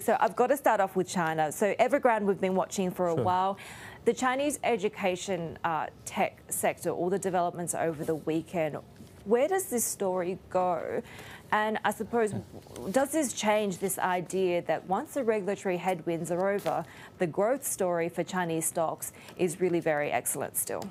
So I've got to start off with China. So Evergrande, we've been watching for a sure. while. The Chinese education uh, tech sector, all the developments over the weekend, where does this story go? And I suppose, does this change this idea that once the regulatory headwinds are over, the growth story for Chinese stocks is really very excellent still?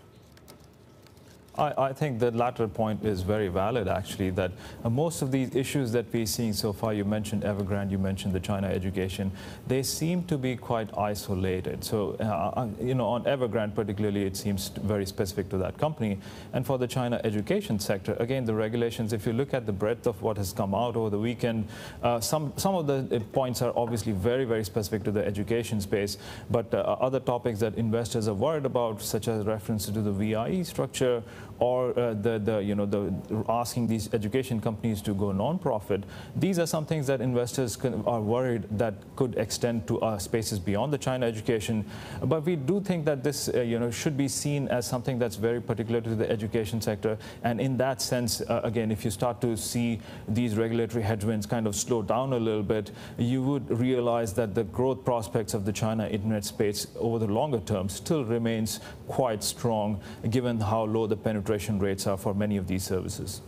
I, I, think the latter point is very valid, actually, that uh, most of these issues that we're seeing so far, you mentioned Evergrande, you mentioned the China education, they seem to be quite isolated. So, uh, uh you know, on Evergrande particularly, it seems very specific to that company. And for the China education sector, again, the regulations, if you look at the breadth of what has come out over the weekend, uh, some, some of the uh, points are obviously very, very specific to the education space, but uh, other topics that investors are worried about, such as reference to the VIE structure, or uh, the, the, you know, the asking these education companies to go non-profit, these are some things that investors can, are worried that could extend to uh, spaces beyond the China education. But we do think that this, uh, you know, should be seen as something that's very particular to the education sector. And in that sense, uh, again, if you start to see these regulatory headwinds kind of slow down a little bit, you would realize that the growth prospects of the China internet space over the longer term still remains quite strong, given how low the penetration penetration rates are for many of these services.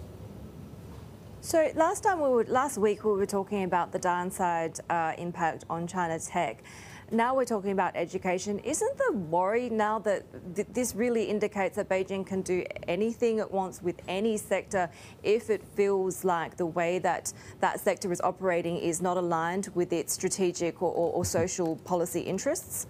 So last time we were, last week we were talking about the downside uh, impact on China tech. Now we're talking about education. Isn't the worry now that th this really indicates that Beijing can do anything it wants with any sector if it feels like the way that that sector is operating is not aligned with its strategic or, or, or social policy interests?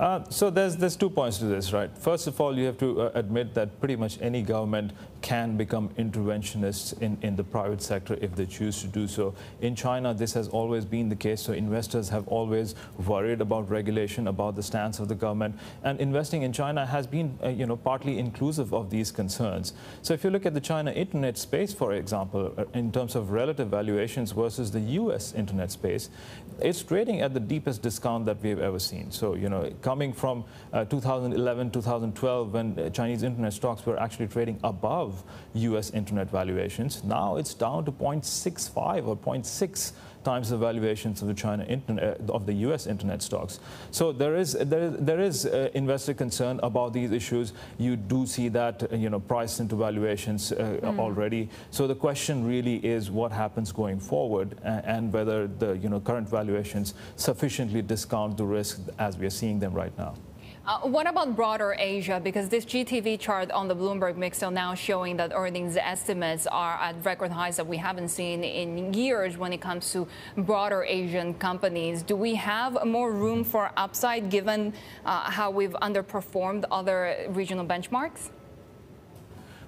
Uh, so there's there's two points to this, right? First of all, you have to uh, admit that pretty much any government can become interventionists in, in the private sector if they choose to do so. In China, this has always been the case. So investors have always worried about regulation, about the stance of the government, and investing in China has been, uh, you know, partly inclusive of these concerns. So if you look at the China internet space, for example, uh, in terms of relative valuations versus the U.S. internet space, it's trading at the deepest discount that we've ever seen. So you know coming from uh, 2011, 2012, when uh, Chinese internet stocks were actually trading above US internet valuations. Now it's down to 0.65 or 0.6 times the valuations of the China internet, uh, of the U.S. internet stocks. So there is there, there is uh, investor concern about these issues. You do see that uh, you know priced into valuations uh, mm. already. So the question really is what happens going forward, and, and whether the you know current valuations sufficiently discount the risk as we are seeing them right now. Uh, what about broader Asia? Because this GTV chart on the Bloomberg Mixo now showing that earnings estimates are at record highs that we haven't seen in years when it comes to broader Asian companies. Do we have more room for upside given uh, how we've underperformed other regional benchmarks?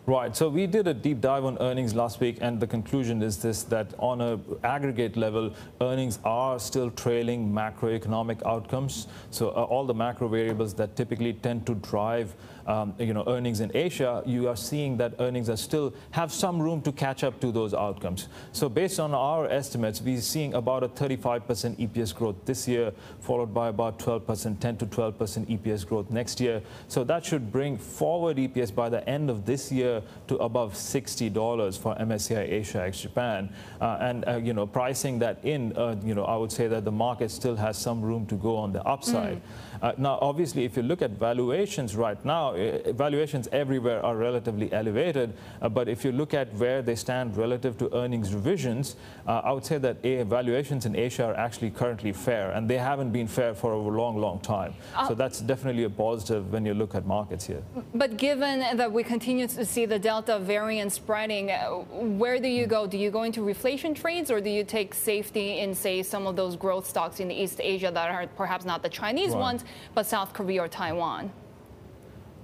Right. So we did a deep dive on earnings last week, and the conclusion is this, that on an aggregate level, earnings are still trailing macroeconomic outcomes. So uh, all the macro variables that typically tend to drive um, you know, earnings in Asia, you are seeing that earnings are still have some room to catch up to those outcomes. So based on our estimates, we're seeing about a 35% EPS growth this year, followed by about 12%, 10 to 12% EPS growth next year. So that should bring forward EPS by the end of this year to above $60 for MSCI Asia ex Japan. Uh, and, uh, you know, pricing that in, uh, you know, I would say that the market still has some room to go on the upside. Mm. Uh, now, obviously, if you look at valuations right now, uh, valuations everywhere are relatively elevated. But if you look at where they stand relative to earnings revisions, uh, I would say that a, valuations in Asia are actually currently fair, and they haven't been fair for a long, long time. So that's definitely a positive when you look at markets here. But given that we continue to see the Delta variant spreading, uh, where do you go? Do you go into reflation trades, or do you take safety in, say, some of those growth stocks in East Asia that are perhaps not the Chinese right. ones, but South Korea or Taiwan?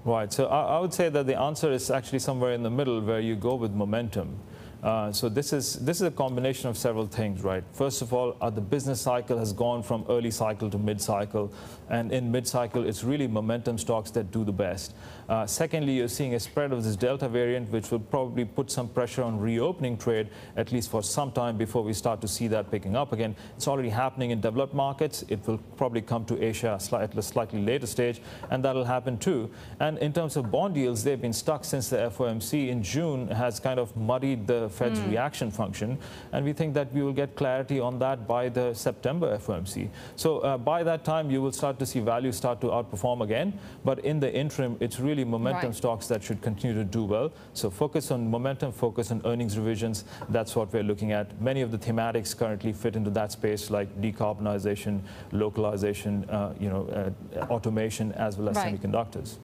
Right. So I, I, would say that the answer is actually somewhere in the middle where you go with momentum. Uh, so this is this is a combination of several things, right? First of all, uh, the business cycle has gone from early cycle to mid cycle, and in mid cycle, it's really momentum stocks that do the best. Uh, secondly, you're seeing a spread of this Delta variant, which will probably put some pressure on reopening trade, at least for some time before we start to see that picking up again. It's already happening in developed markets. It will probably come to Asia at a slightly later stage, and that'll happen too. And in terms of bond yields, they've been stuck since the FOMC in June has kind of muddied the the Fed's reaction function. And we think that we will get clarity on that by the September FOMC. So uh, by that time, you will start to see value start to outperform again. But in the interim, it's really momentum Right. stocks that should continue to do well. So focus on momentum, focus on earnings revisions. That's what we're looking at. Many of the thematics currently fit into that space, like decarbonization, localization, uh, you know, uh, automation, as well as Right. semiconductors.